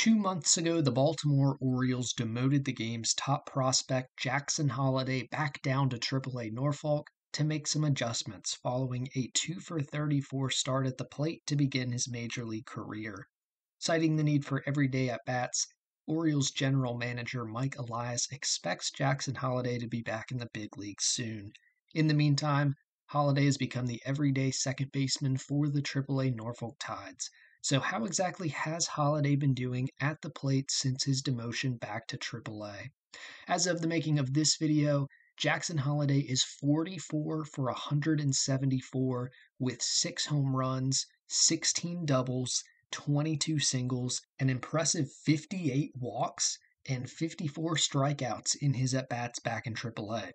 Two months ago, the Baltimore Orioles demoted the game's top prospect, Jackson Holliday, back down to AAA Norfolk to make some adjustments following a 2 for 34 start at the plate to begin his major league career. Citing the need for everyday at bats, Orioles general manager Mike Elias expects Jackson Holliday to be back in the big leagues soon. In the meantime, Holliday has become the everyday second baseman for the AAA Norfolk Tides. So, how exactly has Holliday been doing at the plate since his demotion back to AAA? As of the making of this video, Jackson Holliday is 44 for 174 with 6 home runs, 16 doubles, 22 singles, an impressive 58 walks, and 54 strikeouts in his at bats back in AAA.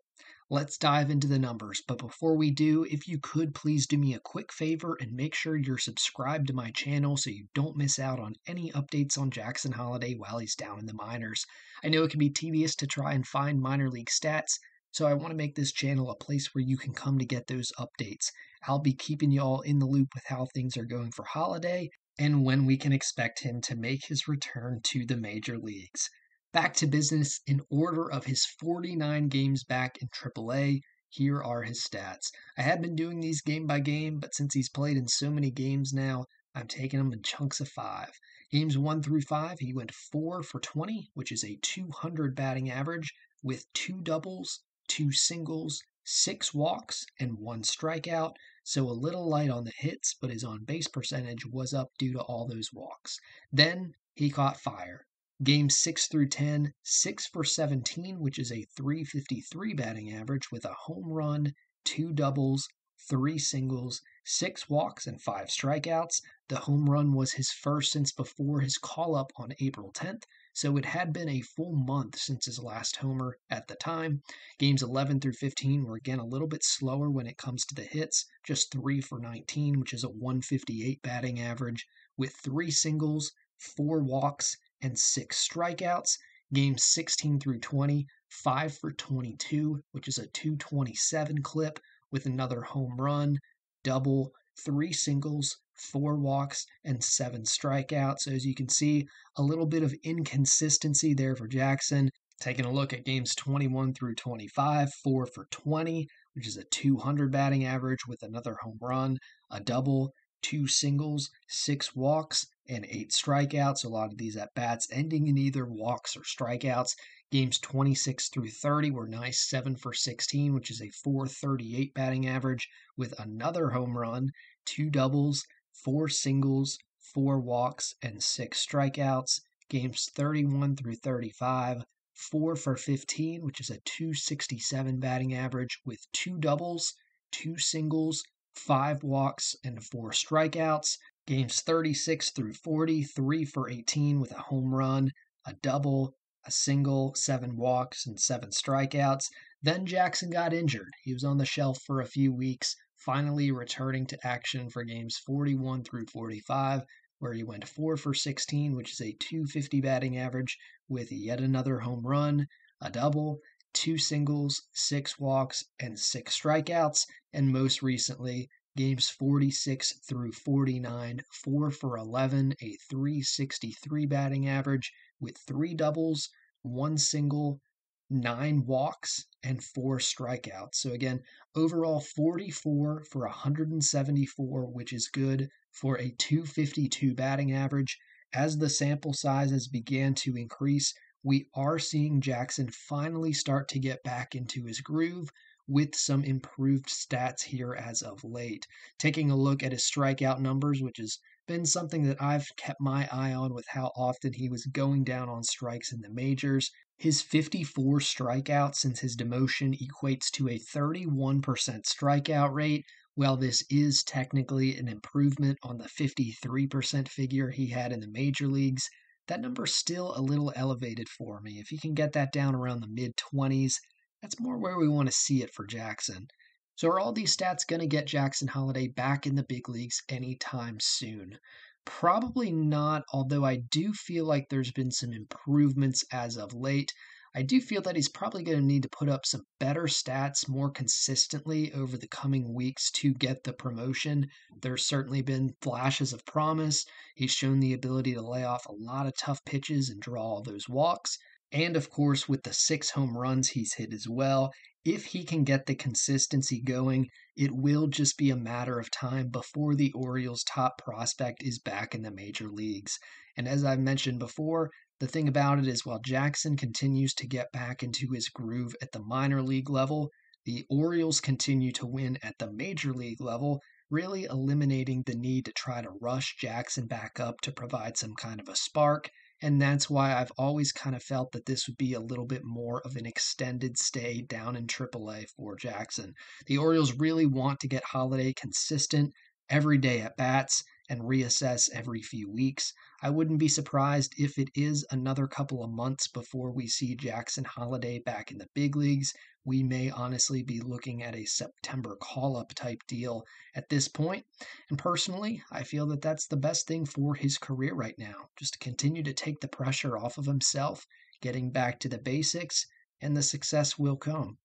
Let's dive into the numbers, but before we do, if you could please do me a quick favor and make sure you're subscribed to my channel so you don't miss out on any updates on Jackson Holliday while he's down in the minors. I know it can be tedious to try and find minor league stats, so I want to make this channel a place where you can come to get those updates. I'll be keeping you all in the loop with how things are going for Holliday and when we can expect him to make his return to the major leagues. Back to business in order of his 49 games back in AAA. Here are his stats. I had been doing these game by game, but since he's played in so many games now, I'm taking them in chunks of five. Games one through five, he went four for 20, which is a 200 batting average, with two doubles, two singles, six walks, and one strikeout. So a little light on the hits, but his on base percentage was up due to all those walks. Then he caught fire. Games 6 through 10, 6 for 17, which is a 353 batting average with a home run, two doubles, three singles, six walks, and five strikeouts. The home run was his first since before his call up on April 10th, so it had been a full month since his last homer at the time. Games 11 through 15 were again a little bit slower when it comes to the hits, just 3 for 19, which is a 158 batting average, with three singles, four walks, and six strikeouts. Games 16 through 20, 5 for 22, which is a 227 clip with another home run, double, three singles, four walks, and seven strikeouts. So, as you can see, a little bit of inconsistency there for Jackson. Taking a look at games 21 through 25, 4 for 20, which is a 200 batting average with another home run, a double, two singles, six walks, and eight strikeouts. A lot of these at bats ending in either walks or strikeouts. Games 26 through 30 were nice, 7 for 16, which is a 438 batting average, with another home run, two doubles, four singles, four walks, and six strikeouts. Games 31 through 35, 4 for 15, which is a 267 batting average, with two doubles, two singles, five walks, and four strikeouts. Games 36 through 40, 3 for 18 with a home run, a double, a single, seven walks, and seven strikeouts. Then Jackson got injured. He was on the shelf for a few weeks, finally returning to action for games 41 through 45, where he went 4 for 16, which is a 250 batting average, with yet another home run, a double, two singles, six walks, and six strikeouts. And most recently, games 46 through 49, 4 for 11, a 363 batting average with three doubles, one single, nine walks, and four strikeouts. So, again, overall 44 for 174, which is good for a 252 batting average. As the sample sizes began to increase, we are seeing Jackson finally start to get back into his groove with some improved stats here as of late. Taking a look at his strikeout numbers, which has been something that I've kept my eye on with how often he was going down on strikes in the majors. His 54 strikeouts since his demotion equates to a 31% strikeout rate. While this is technically an improvement on the 53% figure he had in the major leagues, that number's still a little elevated for me. If he can get that down around the mid 20s, that's more where we want to see it for Jackson. So, are all these stats going to get Jackson Holliday back in the big leagues anytime soon? Probably not, although I do feel like there's been some improvements as of late. I do feel that he's probably going to need to put up some better stats more consistently over the coming weeks to get the promotion. There's certainly been flashes of promise. He's shown the ability to lay off a lot of tough pitches and draw all those walks. And of course, with the six home runs he's hit as well, if he can get the consistency going, it will just be a matter of time before the Orioles' top prospect is back in the major leagues. And as I've mentioned before, the thing about it is while Jackson continues to get back into his groove at the minor league level, the Orioles continue to win at the major league level, really eliminating the need to try to rush Jackson back up to provide some kind of a spark. And that's why I've always kind of felt that this would be a little bit more of an extended stay down in AAA for Jackson. The Orioles really want to get Holliday consistent every day at bats and reassess every few weeks. I wouldn't be surprised if it is another couple of months before we see Jackson Holliday back in the big leagues. We may honestly be looking at a September call up type deal at this point. And personally, I feel that that's the best thing for his career right now, just to continue to take the pressure off of himself, getting back to the basics, and the success will come.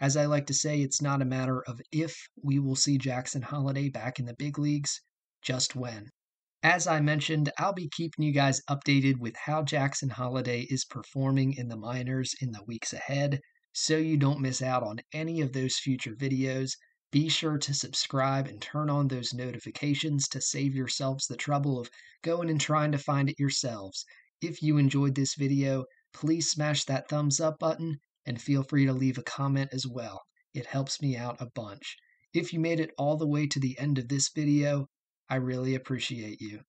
As I like to say, it's not a matter of if we will see Jackson Holliday back in the big leagues, just when. As I mentioned, I'll be keeping you guys updated with how Jackson Holliday is performing in the minors in the weeks ahead. So you don't miss out on any of those future videos, be sure to subscribe and turn on those notifications to save yourselves the trouble of going and trying to find it yourselves. If you enjoyed this video, please smash that thumbs up button and feel free to leave a comment as well. It helps me out a bunch. If you made it all the way to the end of this video, I really appreciate you.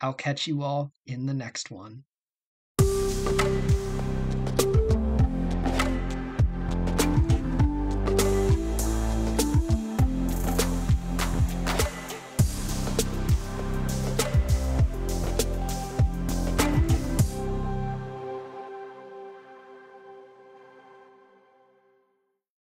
I'll catch you all in the next one.